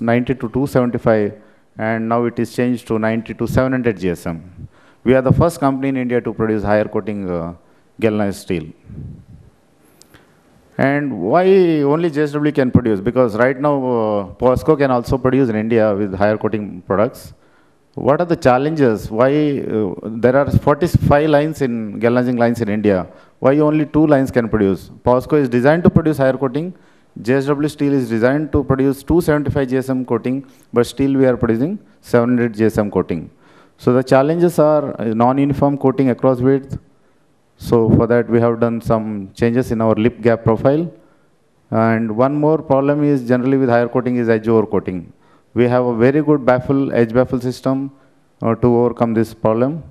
90 to 275 and now it is changed to 90 to 700 GSM. We are the first company in India to produce higher coating uh, galvanized steel. And why only JSW can produce? Because right now uh, POSCO can also produce in India with higher coating products. What are the challenges? Why uh, there are 45 lines in galvanizing lines in India? Why only two lines can produce? POSCO is designed to produce higher coating. JSW Steel is designed to produce 275 GSM coating, but still we are producing 700 GSM coating. So the challenges are non-uniform coating across width. So for that we have done some changes in our lip gap profile. And one more problem is generally with higher coating is edge over coating. We have a very good baffle, edge baffle system uh, to overcome this problem.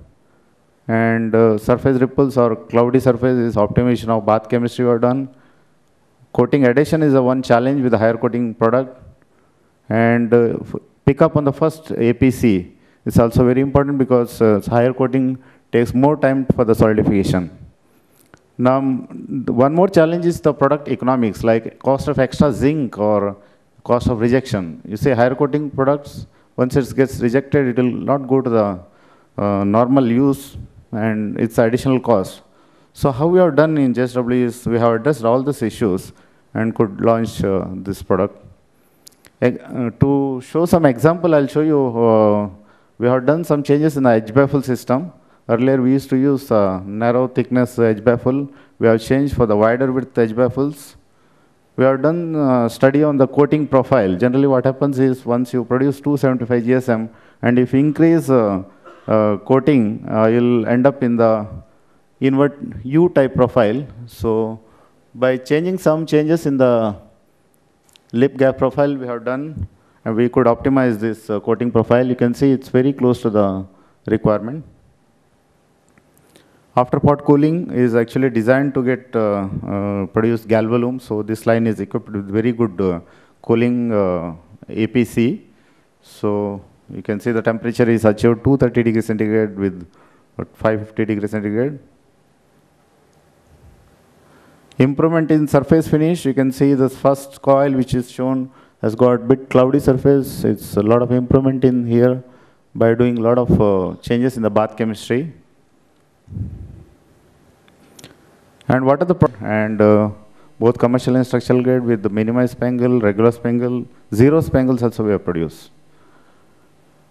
And uh, surface ripples or cloudy surface is optimization of bath chemistry we have done. Coating adhesion is a one challenge with a higher coating product. And uh, pick up on the first APC is also very important because uh, higher coating takes more time for the solidification. Now, one more challenge is the product economics, like cost of extra zinc or cost of rejection. You say higher coating products, once it gets rejected, it will not go to the uh, normal use and it's additional cost. So how we have done in JSW is we have addressed all these issues and could launch uh, this product. Uh, to show some example, I'll show you, uh, we have done some changes in the edge baffle system. Earlier we used to use narrow thickness edge baffle. We have changed for the wider width edge baffles. We have done uh, study on the coating profile. Generally what happens is once you produce 275 GSM and if you increase uh, uh, coating, you'll end up in the invert U type profile. So by changing some changes in the lip gap profile we have done and we could optimize this uh, coating profile. You can see it's very close to the requirement. After pot cooling is actually designed to get uh, uh, produce galvalume. So this line is equipped with very good uh, cooling uh, APC. So you can see the temperature is achieved 230 degrees centigrade with 550 degrees centigrade. Improvement in surface finish, you can see this first coil which is shown has got a bit cloudy surface. It's a lot of improvement in here by doing a lot of uh, changes in the bath chemistry. And what are the and uh, both commercial and structural grade with the minimized spangle, regular spangle, zero spangles also we have produced.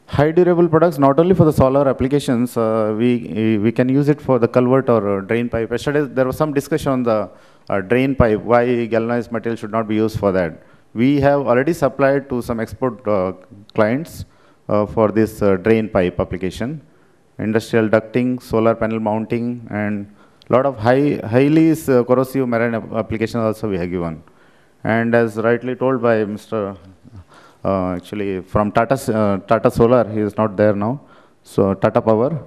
High durable products not only for the solar applications, uh, we we can use it for the culvert or drain pipe. Yesterday there was some discussion on the uh, drain pipe, why galvanized material should not be used for that. We have already supplied to some export uh, clients uh, for this uh, drain pipe application, industrial ducting, solar panel mounting, and a lot of high, highly uh, corrosive marine applications also we have given. And as rightly told by Mr. Uh, actually from Tata, uh, Tata Solar, he is not there now. So Tata Power.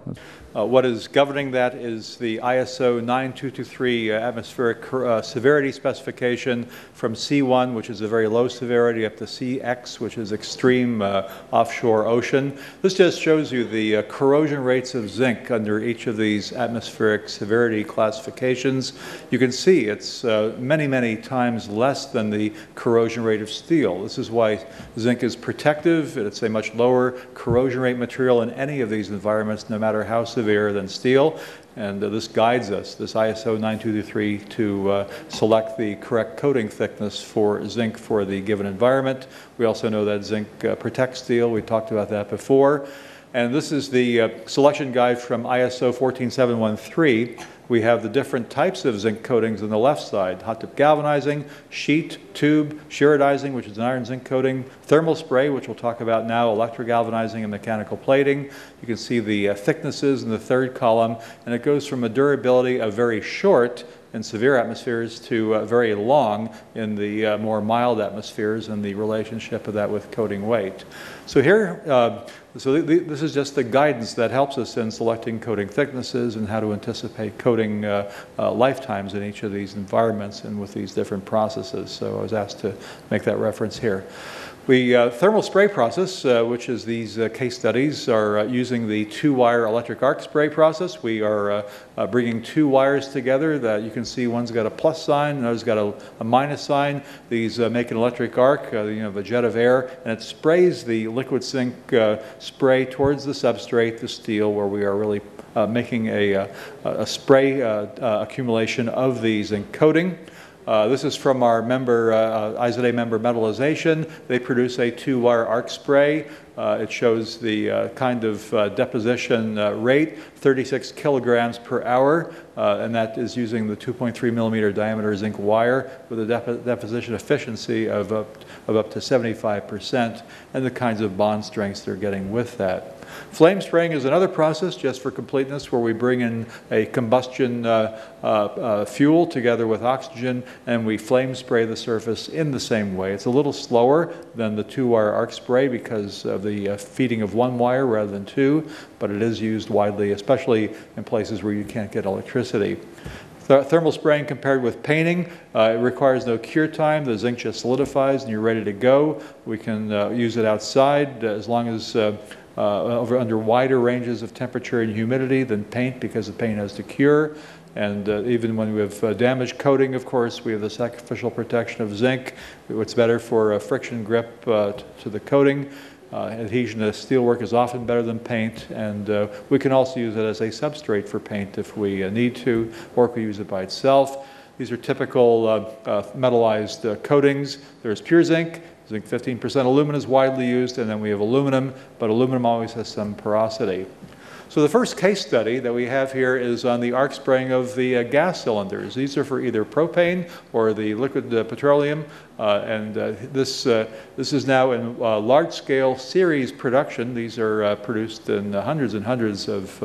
Uh, what is governing that is the ISO 9223 uh, atmospheric uh, severity specification from C1, which is a very low severity, up to CX, which is extreme uh, offshore ocean. This just shows you the uh, corrosion rates of zinc under each of these atmospheric severity classifications. You can see it's uh, many, many times less than the corrosion rate of steel. This is why zinc is protective. It's a much lower corrosion rate material in any of these environments, no matter how severe severe than steel. And uh, this guides us, this ISO 9223, to uh, select the correct coating thickness for zinc for the given environment. We also know that zinc uh, protects steel. We talked about that before. And this is the uh, selection guide from ISO 14713 we have the different types of zinc coatings on the left side, hot dip galvanizing, sheet, tube, sherardizing, which is an iron zinc coating, thermal spray, which we'll talk about now, electrogalvanizing and mechanical plating. You can see the uh, thicknesses in the third column, and it goes from a durability of very short in severe atmospheres to uh, very long in the uh, more mild atmospheres and the relationship of that with coating weight. So here, uh, so th this is just the guidance that helps us in selecting coating thicknesses and how to anticipate coating uh, uh, lifetimes in each of these environments and with these different processes. So I was asked to make that reference here. The uh, thermal spray process, uh, which is these uh, case studies, are uh, using the two-wire electric arc spray process. We are uh, uh, bringing two wires together that you can see one's got a plus sign, another's got a, a minus sign. These make an electric arc, you know, a jet of air, and it sprays the liquid uh, spray towards the substrate, the steel, where we are really uh, making a, uh, a spray uh, uh, accumulation of these zinc coating. Uh, this is from our member, uh, uh, IZA member metallization. They produce a two-wire arc spray. Uh, it shows the uh, kind of deposition rate, 36 kilograms per hour, and that is using the 2.3 millimeter diameter zinc wire with a depo- deposition efficiency of up, of up to 75%, and the kinds of bond strengths they're getting with that. Flame spraying is another process, just for completeness, where we bring in a combustion uh, uh, uh, fuel together with oxygen and we flame spray the surface in the same way. It's a little slower than the two-wire arc spray because of the uh, feeding of one wire rather than two, but it is used widely, especially in places where you can't get electricity. Th- Thermal spraying compared with painting, uh, it requires no cure time. The zinc just solidifies and you're ready to go. We can uh, use it outside as long as uh, uh, over under wider ranges of temperature and humidity than paint because the paint has to cure. And uh, even when we have uh, damaged coating, of course, we have the sacrificial protection of zinc. It's better for uh, friction grip uh, to the coating. Uh, adhesion to steelwork is often better than paint, and we can also use it as a substrate for paint if we need to, or we use it by itself. These are typical metallized coatings. There's pure zinc, zinc 15% aluminum is widely used, and then we have aluminum, but aluminum always has some porosity. So the first case study that we have here is on the arc spraying of the uh, gas cylinders. These are for either propane or the liquid uh, petroleum, uh, and uh, this, uh, this is now in uh, large-scale series production. These are produced in hundreds and hundreds of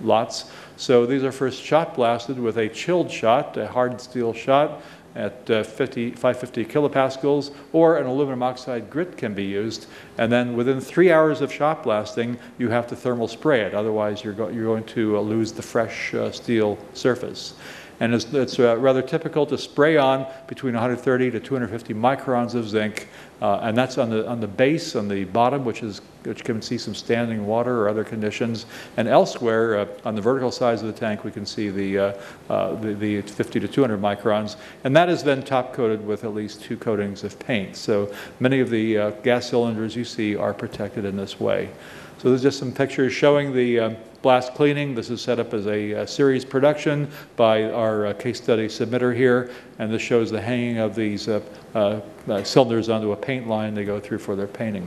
lots. So these are first shot blasted with a chilled shot, a hard steel shot, at uh, 50, 550 kilopascals, or an aluminum oxide grit can be used. And then within three hours of shot blasting, you have to thermal spray it. Otherwise, you're, go- you're going to uh, lose the fresh uh, steel surface. And it's, it's uh, rather typical to spray on between 130 to 250 microns of zinc, uh, and that's on the, on the base, on the bottom, which is which can see some standing water or other conditions. And elsewhere, uh, on the vertical sides of the tank, we can see the, uh, uh, the, the 50 to 200 microns. And that is then top coated with at least two coatings of paint. So many of the uh, gas cylinders you see are protected in this way. So there's just some pictures showing the um, blast cleaning. This is set up as a, uh series production by our uh, case study submitter here, and this shows the hanging of these uh, uh, uh, cylinders onto a paint line they go through for their painting.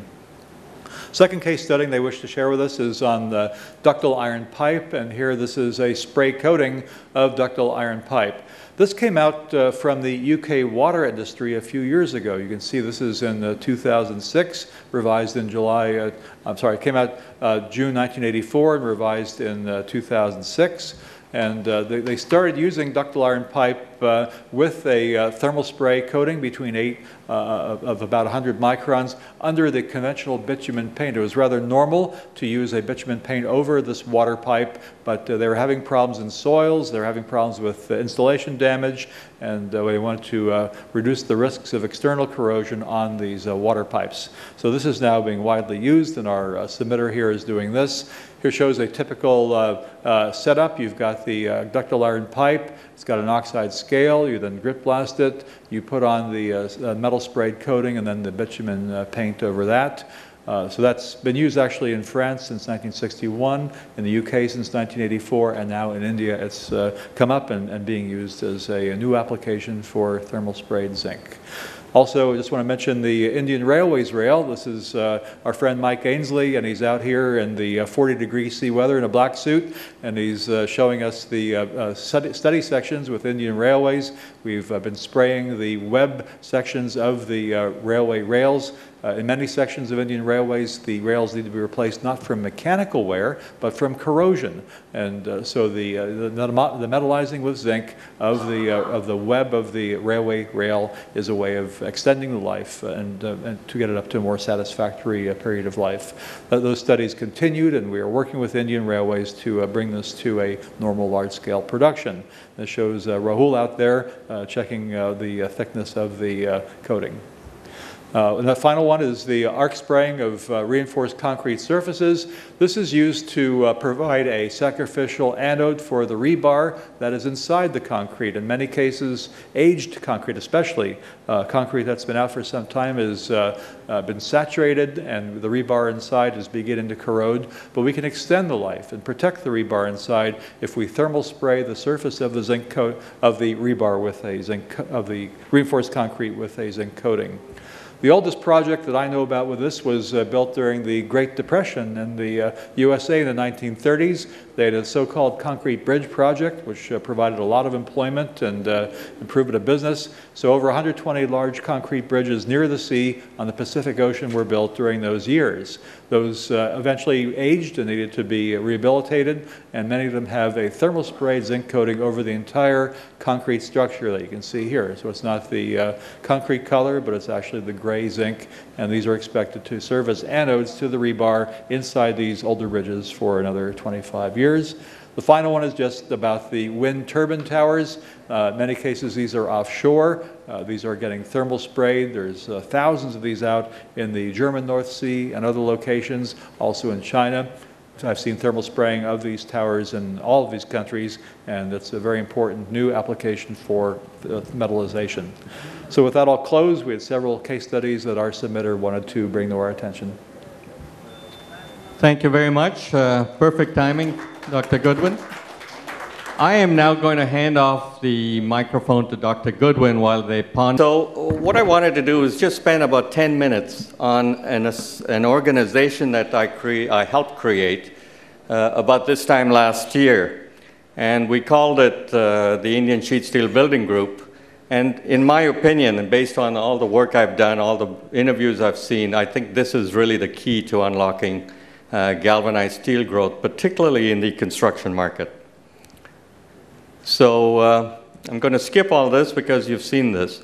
Second case study they wish to share with us is on the ductile iron pipe, and here this is a spray coating of ductile iron pipe. This came out uh, from the UK water industry a few years ago. You can see this is in uh, 2006, revised in July, uh, I'm sorry, it came out June 1984 and revised in uh, 2006. And they, they started using ductile iron pipe uh, with a uh, thermal spray coating between eight uh, of, of about 100 microns under the conventional bitumen paint. It was rather normal to use a bitumen paint over this water pipe, but uh, they were having problems in soils, they were having problems with uh, installation damage, and uh, they wanted to uh, reduce the risks of external corrosion on these uh, water pipes. So this is now being widely used, and our uh, submitter here is doing this. Here shows a typical uh, uh, setup. You've got the uh, ductile iron pipe. It's got an oxide scale. You then grit blast it. You put on the uh, uh, metal sprayed coating and then the bitumen uh, paint over that. Uh, so that's been used actually in France since 1961, in the UK since 1984, and now in India it's uh, come up and, and being used as a, a new application for thermal sprayed zinc. Also, I just want to mention the Indian Railways rail. This is uh, our friend Mike Ainsley, and he's out here in the uh, 40 degree sea weather in a black suit, and he's uh, showing us the uh, study, sections with Indian Railways. We've been spraying the web sections of the railway rails. Uh, in many sections of Indian Railways, the rails need to be replaced not from mechanical wear, but from corrosion. And uh, so the, uh, the, the metallizing with zinc of the, uh, of the web of the railway rail is a way of extending the life and, uh, and to get it up to a more satisfactory uh, period of life. Those studies continued, and we are working with Indian Railways to bring this to a normal large-scale production. This shows Rahul out there checking the thickness of the coating. Uh, and the final one is the arc spraying of uh, reinforced concrete surfaces. This is used to uh, provide a sacrificial anode for the rebar that is inside the concrete. In many cases, aged concrete, especially uh, concrete that's been out for some time, has uh, uh, been saturated and the rebar inside is beginning to corrode. But we can extend the life and protect the rebar inside if we thermal spray the surface of the zinc coat of the rebar with a zinc of the reinforced concrete with a zinc coating. The oldest project that I know about with this was uh, built during the Great Depression in the uh, USA in the 1930s. They had a so-called concrete bridge project, which uh, provided a lot of employment and uh, improvement of business. So over 120 large concrete bridges near the sea on the Pacific Ocean were built during those years. Those uh, eventually aged and needed to be rehabilitated, and many of them have a thermal sprayed zinc coating over the entire concrete structure that you can see here. So it's not the uh, concrete color, but it's actually the gray zinc, and these are expected to serve as anodes to the rebar inside these older bridges for another 25 years. The final one is just about the wind turbine towers. Uh, in many cases, these are offshore. Uh, these are getting thermal sprayed. There's uh, thousands of these out in the German North Sea and other locations, also in China. I've seen thermal spraying of these towers in all of these countries, and it's a very important new application for metallization. So with that, I'll close. We had several case studies that our submitter wanted to bring to our attention. Thank you very much. Uh, perfect timing, Dr. Goodwin. I am now going to hand off the microphone to Dr. Goodwin while they ponder. So what I wanted to do is just spend about 10 minutes on an, an organization that I, cre- I helped create uh, about this time last year. And we called it uh, the Indian Sheet Steel Building Group. And in my opinion, and based on all the work I've done, all the interviews I've seen, I think this is really the key to unlocking uh, galvanized steel growth, particularly in the construction market. So uh, I'm going to skip all this because you've seen this.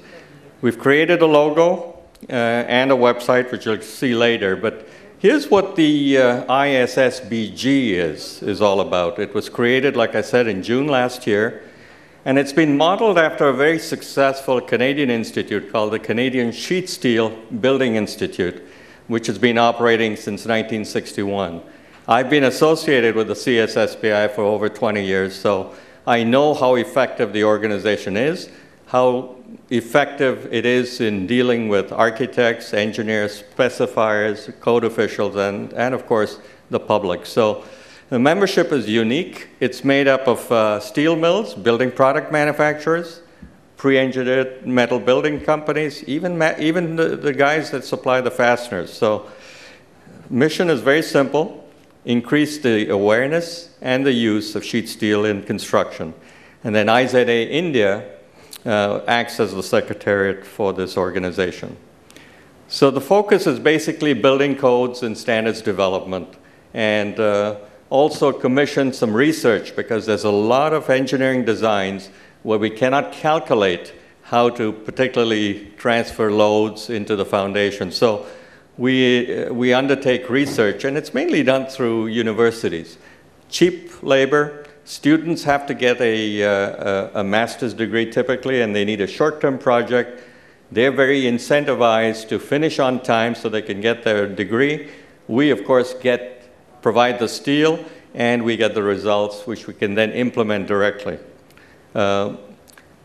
We've created a logo uh, and a website, which you'll see later. But here's what the uh, ISSBG is, is all about. It was created, like I said, in June last year. And it's been modeled after a very successful Canadian institute called the Canadian Sheet Steel Building Institute, which has been operating since 1961. I've been associated with the CSSBI for over 20 years, so I know how effective the organization is, how effective it is in dealing with architects, engineers, specifiers, code officials, and, and of course, the public. So the membership is unique. It's made up of uh, steel mills, building product manufacturers, pre-engineered metal building companies, even, even the, the guys that supply the fasteners. So mission is very simple increase the awareness and the use of sheet steel in construction. And then IZA India uh, acts as the secretariat for this organization. So the focus is basically building codes and standards development and uh, also commission some research because there's a lot of engineering designs where we cannot calculate how to particularly transfer loads into the foundation. So we, we undertake research, and it's mainly done through universities. Cheap labor, students have to get a, uh, a, master's degree typically, and they need a short-term project. They're very incentivized to finish on time so they can get their degree. We, of course, get, provide the steel, and we get the results, which we can then implement directly. Uh,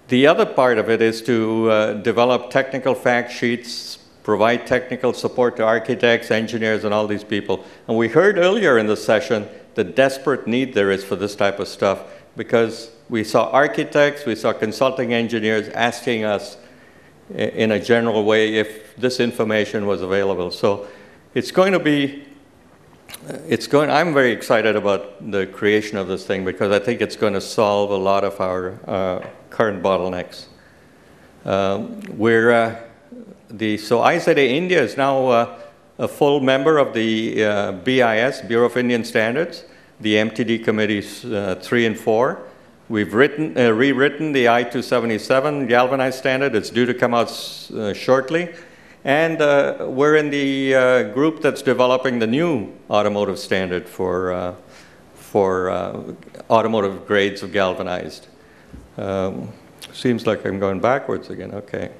the other part of it is to uh, develop technical fact sheets, provide technical support to architects, engineers, and all these people. And we heard earlier in the session the desperate need there is for this type of stuff because we saw architects, we saw consulting engineers asking us in a general way if this information was available. So it's going to be, it's going, I'm very excited about the creation of this thing because I think it's going to solve a lot of our uh, current bottlenecks. Um, we're, uh, the, so IZA India is now uh, a full member of the uh, BIS, Bureau of Indian Standards, the MTD committees uh, three and four. We've written, uh, rewritten the I-277 galvanized standard. It's due to come out uh, shortly. And uh, we're in the group that's developing the new automotive standard for, for automotive grades of galvanized. Um, seems like I'm going backwards again, okay.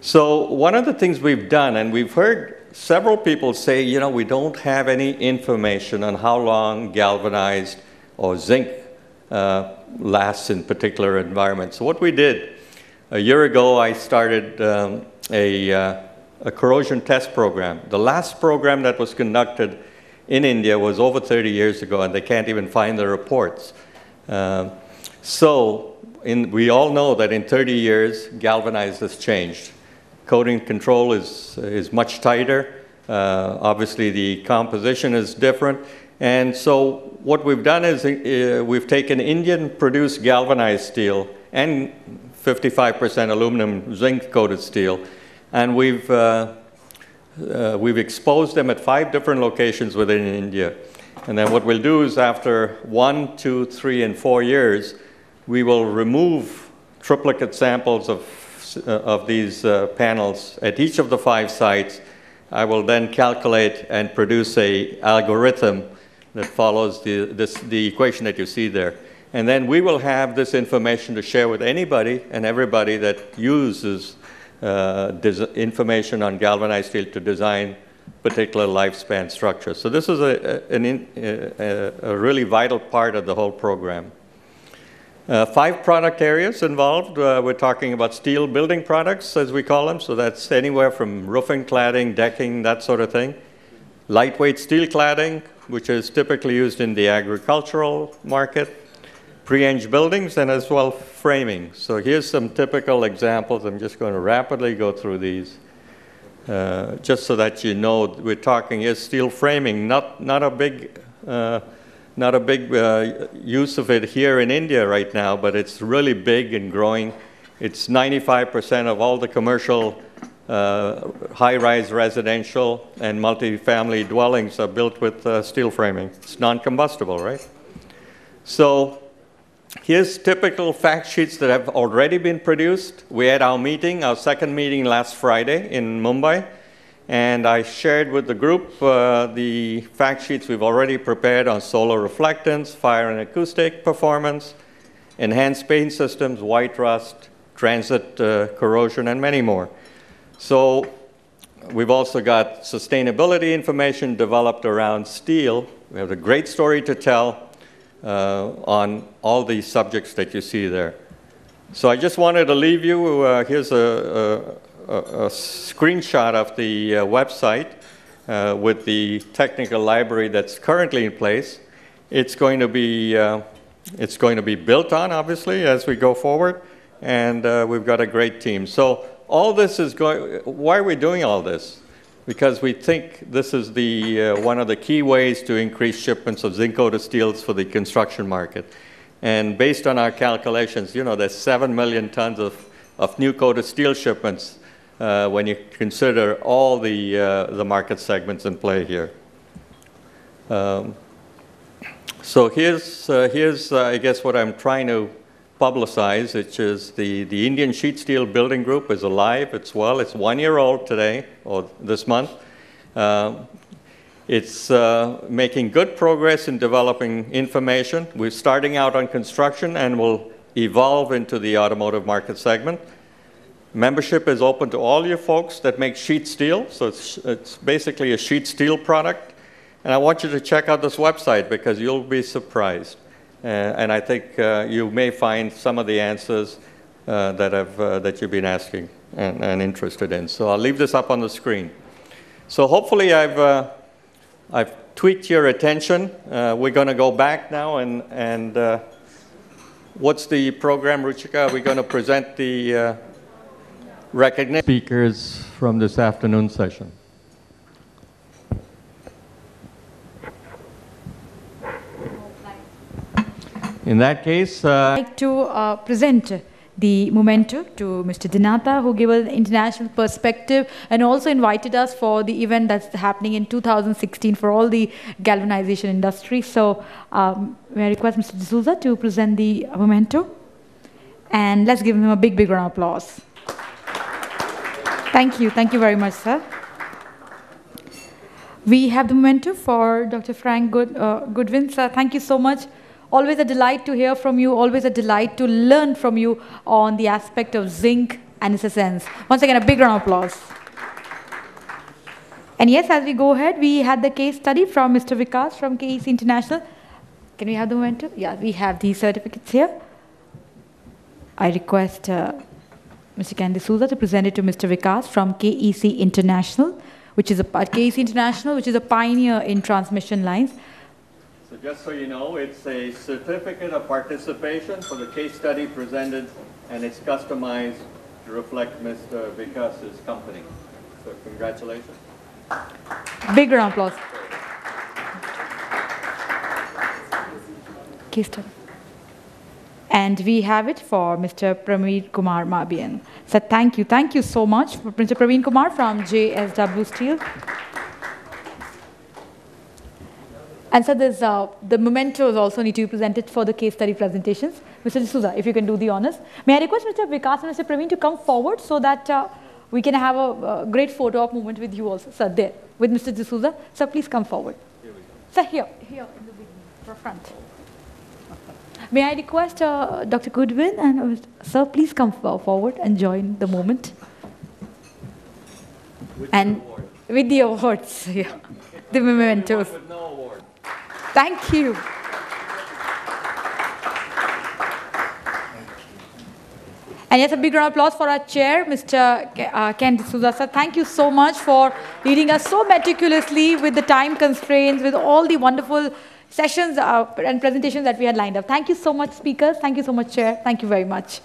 So one of the things we've done, and we've heard several people say, you know, we don't have any information on how long galvanized or zinc uh, lasts in particular environments. So what we did, a year ago I started um, a, uh, a corrosion test program. The last program that was conducted in India was over 30 years ago, and they can't even find the reports. Uh, so in, we all know that in 30 years, galvanized has changed. Coating control is, is much tighter. Uh, obviously, the composition is different. And so what we've done is uh, we've taken Indian-produced galvanized steel and 55% aluminum zinc-coated steel, and we've, uh, uh, we've exposed them at five different locations within India. And then what we'll do is after one, two, three, and four years, we will remove triplicate samples of, of these uh, panels at each of the five sites. I will then calculate and produce a algorithm that follows the, this, the equation that you see there. And then we will have this information to share with anybody and everybody that uses uh, information on galvanized steel to design particular lifespan structures. So this is a, a, in, a, a really vital part of the whole program. Uh, five product areas involved. Uh, we're talking about steel building products, as we call them. So that's anywhere from roofing, cladding, decking, that sort of thing. Lightweight steel cladding, which is typically used in the agricultural market. Pre-eng buildings, and as well framing. So here's some typical examples. I'm just going to rapidly go through these. Uh, just so that you know, we're talking is steel framing, not, not a big uh, not a big uh, use of it here in India right now, but it's really big and growing. It's 95% of all the commercial uh, high-rise residential and multi-family dwellings are built with uh, steel framing. It's non-combustible, right? So here's typical fact sheets that have already been produced. We had our meeting, our second meeting last Friday in Mumbai. And I shared with the group uh, the fact sheets we've already prepared on solar reflectance, fire and acoustic performance, enhanced paint systems, white rust, transit uh, corrosion, and many more. So we've also got sustainability information developed around steel. We have a great story to tell uh, on all these subjects that you see there. So I just wanted to leave you, uh, here's a, a a, screenshot of the uh, website uh, with the technical library that's currently in place. It's going to be uh, it's going to be built on, obviously, as we go forward, and uh, we've got a great team. So all this is going. Why are we doing all this? Because we think this is the uh, one of the key ways to increase shipments of zinc-coated steels for the construction market. And based on our calculations, you know, there's seven million tons of, of new coated steel shipments uh, when you consider all the, uh, the market segments in play here. Um, so here's, uh, here's uh, I guess, what I'm trying to publicize, which is the, the Indian Sheet Steel Building Group is alive. It's well, it's one year old today, or this month. Um, it's uh, making good progress in developing information. We're starting out on construction and will evolve into the automotive market segment. Membership is open to all you folks that make sheet steel, so it's, it's basically a sheet steel product. And I want you to check out this website because you'll be surprised. Uh, and I think uh, you may find some of the answers uh, that, have, uh, that you've been asking and, and, interested in. So I'll leave this up on the screen. So hopefully I've, uh, I've tweaked your attention. Uh, we're going to go back now and, and what's the program, Ruchika? We're going to present the recognition speakers from this afternoon session. In that case, uh, I'd like to uh, present the memento to Mr. Dinata, who gave us an international perspective and also invited us for the event that's happening in 2016 for all the galvanization industry. So, um, may I request Mr. D'Souza to present the memento? And let's give him a big, big round of applause. Thank you. Thank you very much, sir. We have the memento for Dr. Frank Good, uh, Goodwin. Sir, thank you so much. Always a delight to hear from you, always a delight to learn from you on the aspect of zinc and its essence. Once again, a big round of applause. And yes, as we go ahead, we had the case study from Mr. Vikas from KEC International. Can we have the momentum? Yeah, we have these certificates here. I request uh, Mr. Ken D'Souza to present it to Mr. Vikas from KEC International, which is a uh, KEC International, which is a pioneer in transmission lines. So just so you know, it's a certificate of participation for the case study presented, and it's customized to reflect Mr. Vikas's company. So congratulations. Big round of applause. Case study. And we have it for Mr. Praveen Kumar Mabian. So thank you. Thank you so much, for Mr. Praveen Kumar from JSW Steel. And so there's, uh, the mementos also need to be presented for the case study presentations. Mr. D'Souza, if you can do the honors. May I request Mr. Vikas and Mr. Praveen to come forward so that uh, we can have a, great photo op moment with you also, sir, there, with Mr. D'Souza. Sir, please come forward. Here we go. Sir, here, here in the beginning, front. May I request uh, Dr. Goodwin and uh, sir, please come forward and join the moment. With and the with the awards, yeah, the mementos. No. Thank you. And yes, a big round of applause for our chair, Mr. K- uh, Ken D'Souza. Sir, thank you so much for leading us so meticulously with the time constraints, with all the wonderful sessions uh, and presentations that we had lined up. Thank you so much, speakers. Thank you so much, Chair. Thank you very much.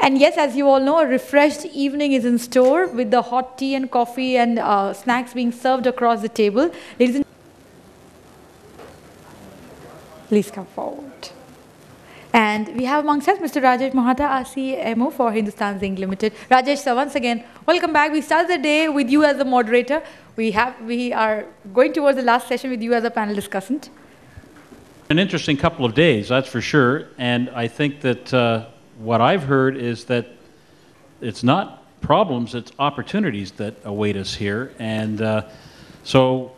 And yes, as you all know, a refreshed evening is in store with the hot tea and coffee and uh, snacks being served across the table. Ladies and please come forward. And we have amongst us Mr. Rajesh Mohata, our CMO for Hindustan Zinc Limited. Rajesh, sir, once again, welcome back. We start the day with you as the moderator. We, have, we are going towards the last session with you as a panel discussant. An interesting couple of days, that's for sure. And I think that uh, what I've heard is that it's not problems, it's opportunities that await us here. And uh, so,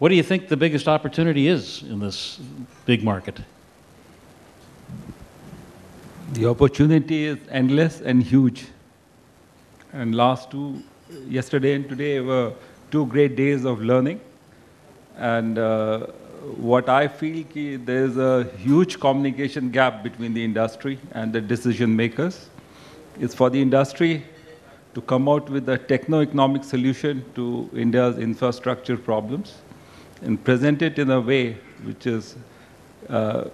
what do you think the biggest opportunity is in this big market? The opportunity is endless and huge. And last two, yesterday and today, were two great days of learning. And uh, what I feel ki there's a huge communication gap between the industry and the decision makers. It's for the industry to come out with a techno-economic solution to India's infrastructure problems and present it in a way which is uh,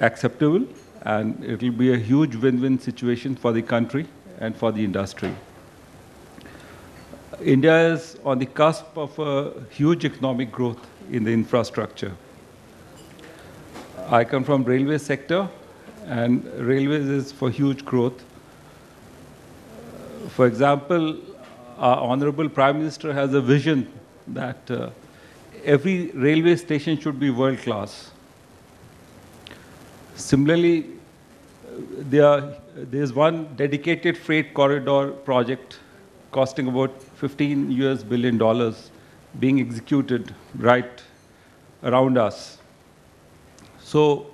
acceptable and it will be a huge win-win situation for the country and for the industry. India is on the cusp of a huge economic growth in the infrastructure. I come from railway sector, and railways is for huge growth. For example, our Honorable Prime Minister has a vision that uh, every railway station should be world class. Similarly, there, there's one dedicated freight corridor project costing about 15 US billion dollars being executed right around us. So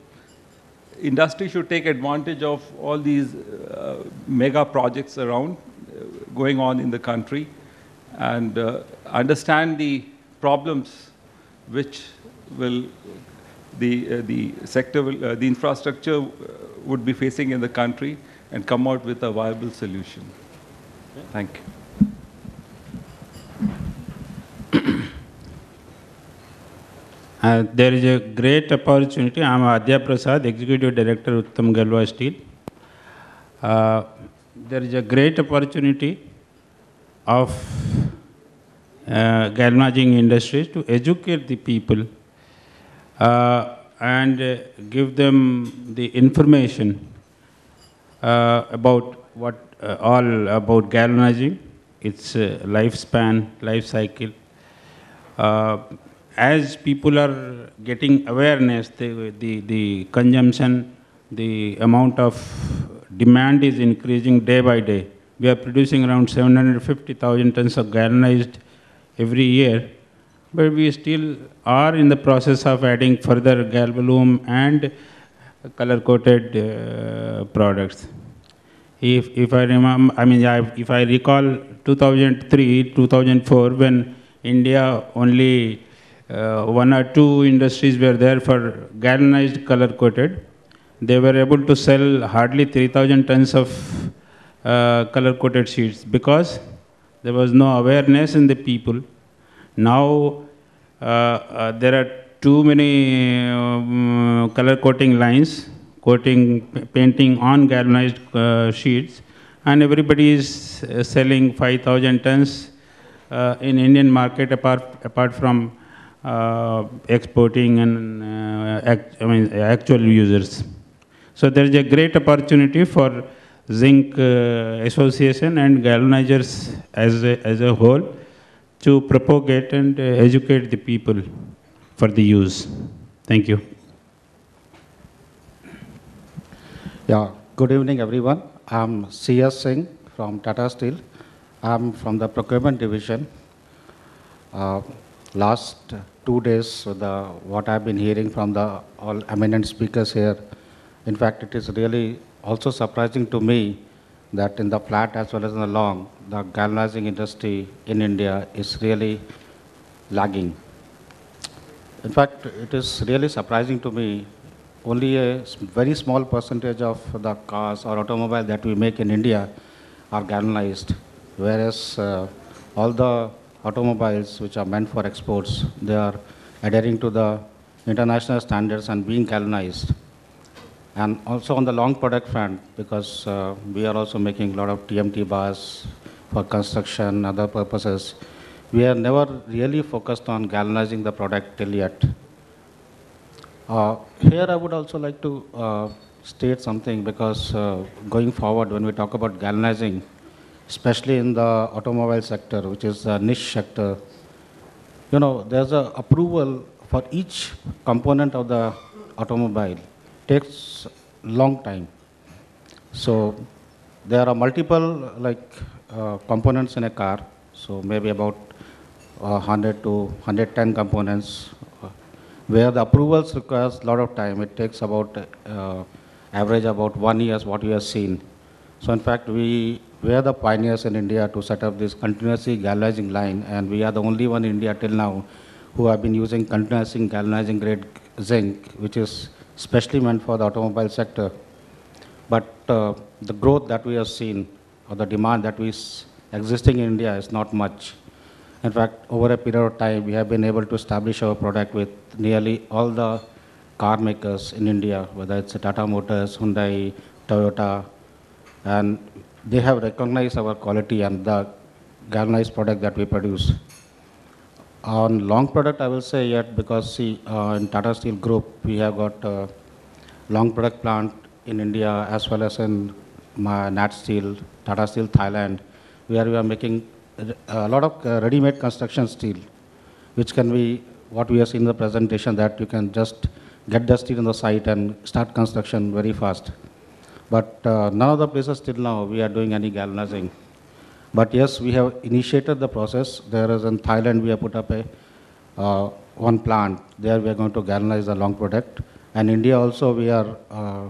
industry should take advantage of all these uh, mega projects around uh, going on in the country and uh, understand the problems which will the, uh, the sector, will, uh, the infrastructure uh, would be facing in the country and come out with a viable solution. Thank you. Uh, there is a great opportunity. I am Adya Prasad, Executive Director, Uttam Galva Steel. Uh, there is a great opportunity of uh, galvanizing industries to educate the people and uh, give them the information uh, about what all about galvanizing, its lifespan, life cycle as people are getting awareness, the, the, the consumption, the amount of demand is increasing day by day. We are producing around 750,000 tons of galvanized every year, but we still are in the process of adding further galvalume and color-coated uh, products. if, if I remember, I mean, if I recall 2003, 2004, when India only uh, one or two industries were there for galvanized color coated, they were able to sell hardly 3,000 tons of uh, color coated sheets because there was no awareness in the people. Now uh, uh, there are too many um, color coating lines, coating, painting on galvanized uh, sheets, and everybody is selling 5,000 tons in Indian market apart, apart from uh, exporting and uh, act, I mean, actual users. So there is a great opportunity for zinc uh, association and galvanizers as a, as a whole to propagate and uh, educate the people for the use. Thank you. Yeah, good evening, everyone. I'm C.S. Singh from Tata Steel. I'm from the procurement division. Uh, last two days, the, what I've been hearing from the all eminent speakers here, in fact, it is really also surprising to me that in the flat as well as in the long, the galvanizing industry in India is really lagging. In fact, it is really surprising to me only a very small percentage of the cars or automobile that we make in India are galvanized, whereas uh, all the automobiles which are meant for exports, they are adhering to the international standards and being galvanized. And also on the long product front, because uh, we are also making a lot of TMT bars for construction, other purposes, we are never really focused on galvanizing the product till yet. Uh, Here, I would also like to uh, state something because uh, going forward, when we talk about galvanizing, especially in the automobile sector, which is a niche sector, you know, there's a approval for each component of the automobile. Takes long time. So there are multiple like uh, components in a car. So maybe about uh, 100 to 110 components, uh, where the approvals requires a lot of time. It takes about uh, average about one years what we have seen. So in fact, we were the pioneers in India to set up this continuously galvanizing line, and we are the only one in India till now who have been using continuously galvanizing grade zinc, which is specially meant for the automobile sector. But uh, the growth that we have seen, or the demand that is existing in India is not much. In fact, over a period of time, we have been able to establish our product with nearly all the car makers in India, whether it's Tata Motors, Hyundai, Toyota, and they have recognized our quality and the galvanized product that we produce. On long product, I will say yet because see, uh, in Tata Steel Group, we have got uh, long product plant in India as well as in NatSteel, Tata Steel Thailand, where we are making a lot of uh, ready-made construction steel, which can be what we have seen in the presentation that you can just get the steel on the site and start construction very fast. But uh, none of the places till now we are doing any galvanizing. But yes, we have initiated the process. There is in Thailand, we have put up a uh, one plant. There we are going to galvanize the long product. And India also, we are uh,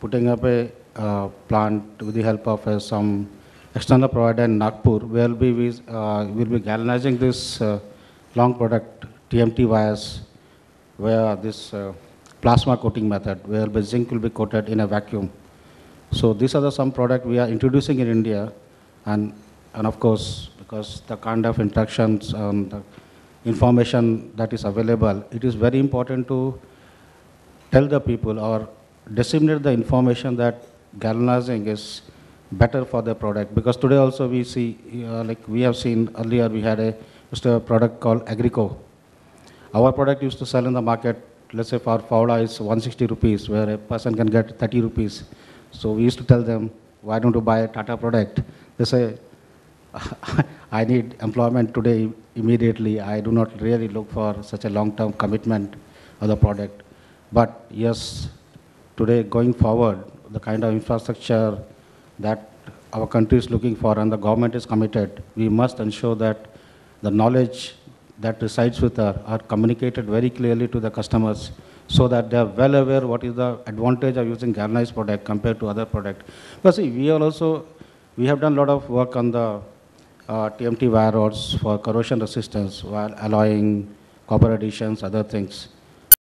putting up a uh, plant with the help of uh, some external provider in Nagpur, where we will uh, will be galvanizing this uh, long product TMT wires, where this plasma coating method, where the zinc will be coated in a vacuum. So these are the some product we are introducing in India, and and of course because the kind of interactions and the information that is available, it is very important to tell the people or disseminate the information that galvanizing is better for the product because today also we see uh, like we have seen earlier we had a just a product called Agrico. Our product used to sell in the market, let's say for Fowla is 160 rupees, where a person can get 30 rupees. So we used to tell them, why don't you buy a Tata product? They say, I need employment today immediately. I do not really look for such a long-term commitment of the product. But yes, today going forward, the kind of infrastructure that our country is looking for and the government is committed, we must ensure that the knowledge that resides with us are communicated very clearly to the customers so that they are well aware what is the advantage of using galvanized product compared to other product. But see, we are also, we have done a lot of work on the uh, TMT wire rods for corrosion resistance while alloying copper additions, other things.